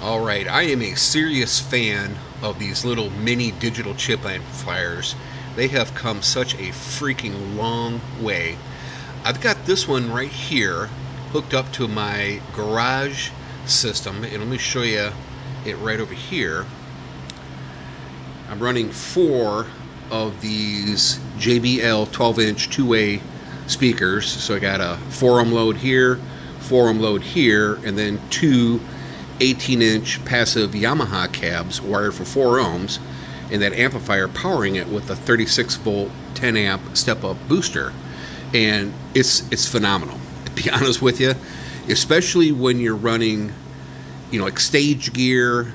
All right, I am a serious fan of these little mini digital chip amplifiers. They have come such a freaking long way. I've got this one right here hooked up to my garage system, and let me show you it right over here. I'm running four of these JBL 12 inch two way speakers. So I got a 4 ohm load here, 4 ohm load here, and then two 18 inch passive Yamaha cabs wired for 4 ohms, and that amplifier powering it with a 36 volt 10 amp step up booster. And it's it's phenomenal. To be honest with you, especially when you're running, you know, like stage gear,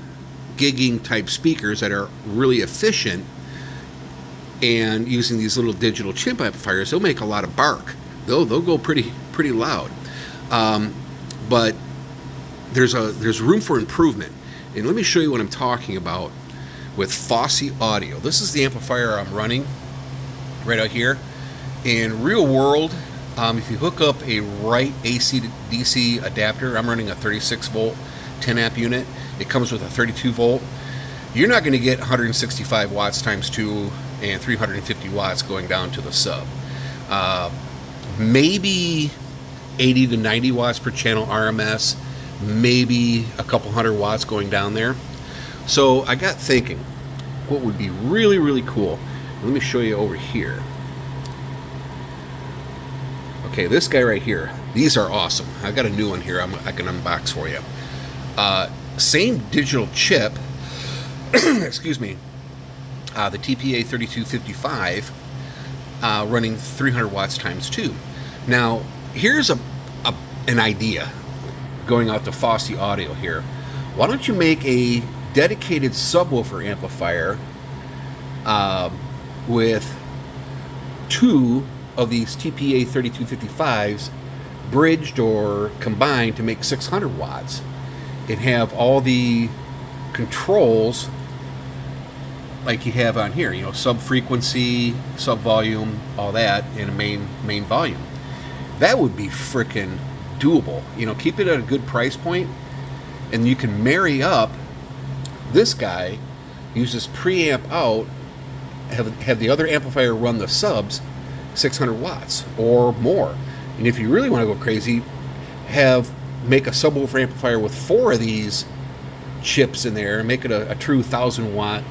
gigging type speakers that are really efficient and using these little digital chip amplifiers, they'll make a lot of bark. They'll they'll go pretty pretty loud. Um, but there's a there's room for improvement. And let me show you what I'm talking about with Fosi Audio. This is the amplifier I'm running right out here. In real world, um, if you hook up a right AC to DC adapter, I'm running a 36 volt 10 amp unit. It comes with a 32 volt. You're not going to get 165 watts times two and 350 watts going down to the sub. Uh, maybe 80 to 90 watts per channel RMS maybe a couple hundred watts going down there. So I got thinking, what would be really, really cool? Let me show you over here. Okay, this guy right here. These are awesome. I got a new one here. I'm, i can unbox for you. Uh, same digital chip. excuse me. Uh, the TPA 3255 uh, running 300 watts times two. Now, here's a, a an idea going out to Fosi Audio here. Why don't you make a dedicated subwoofer amplifier uh, with two of these TPA 3255s bridged or combined to make 600 watts and have all the controls like you have on here, you know, sub frequency, sub volume, all that and a main main volume. That would be freaking doable. You know, keep it at a good price point, and you can marry up this guy, use this preamp out, have, have the other amplifier run the subs 600 watts or more. And if you really want to go crazy, have make a subwoofer amplifier with four of these chips in there and make it a, a true thousand watt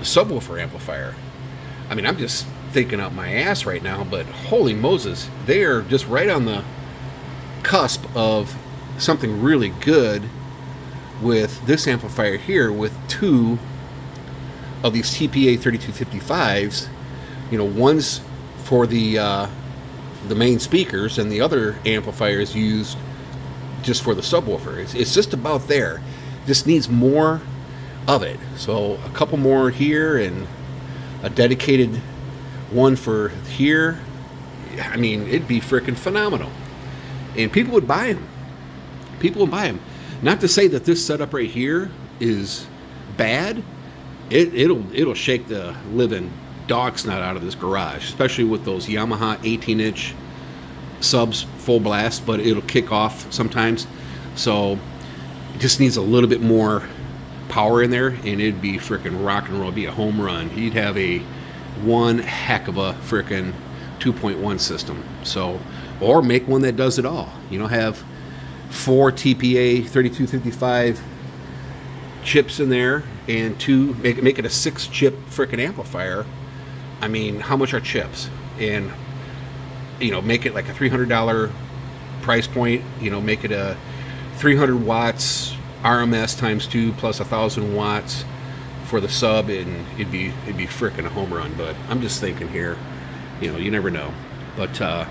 subwoofer amplifier. I mean, I'm just thinking out my ass right now, but holy Moses, they are just right on the cusp of something really good with this amplifier here with two of these TPA 3255s. You know, one's for the uh, the main speakers, and the other amplifier is used just for the subwoofer. It's, it's just about there. Just needs more of it. So a couple more here, and a dedicated one for here. I mean, it'd be freaking phenomenal and people would buy them. People would buy them. Not to say that this setup right here is bad. It, it'll it'll shake the living dog snot out of this garage, especially with those Yamaha 18-inch subs full blast. But it'll kick off sometimes, so it just needs a little bit more power in there, and it'd be freaking rock and roll. It'd be a home run. You'd have a one heck of a freaking 2.1 system. So or make one that does it all. You know, have four TPA 3255 chips in there and two make make it a six chip freaking amplifier. I mean, how much are chips? And you know, make it like a three hundred dollar price point. You know, make it a three hundred watts RMS times two plus a thousand watts for the sub, and it'd be it'd be freaking a home run. But I'm just thinking here, you know, you never know. But uh,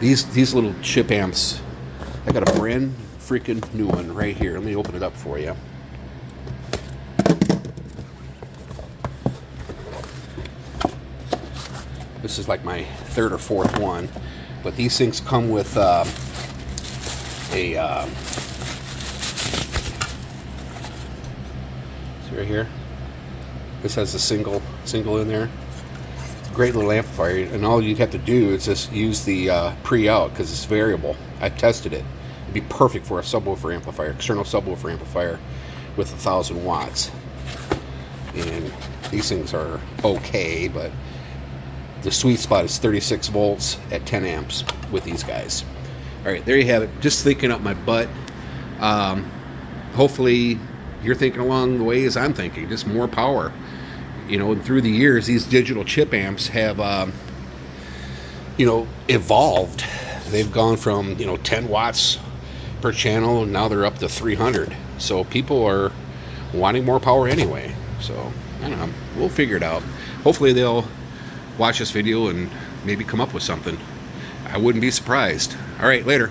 these these little chip amps, I got a brand freaking new one right here. Let me open it up for you. This is like my third or fourth one, but these things come with uh, a uh, see right here. This has a single single in there great little amplifier, and all you have to do is just use the uh, pre-out because it's variable. I've tested it. It'd be perfect for a subwoofer amplifier, external subwoofer amplifier with a thousand watts. And these things are okay, but the sweet spot is 36 volts at 10 amps with these guys. All right, there you have it. Just thinking up my butt. Um, hopefully, you're thinking along the ways I'm thinking. Just more power. You know, and through the years, these digital chip amps have, um, you know, evolved. They've gone from you know 10 watts per channel, and now they're up to 300. So people are wanting more power anyway. So I don't know. We'll figure it out. Hopefully, they'll watch this video and maybe come up with something. I wouldn't be surprised. All right, later.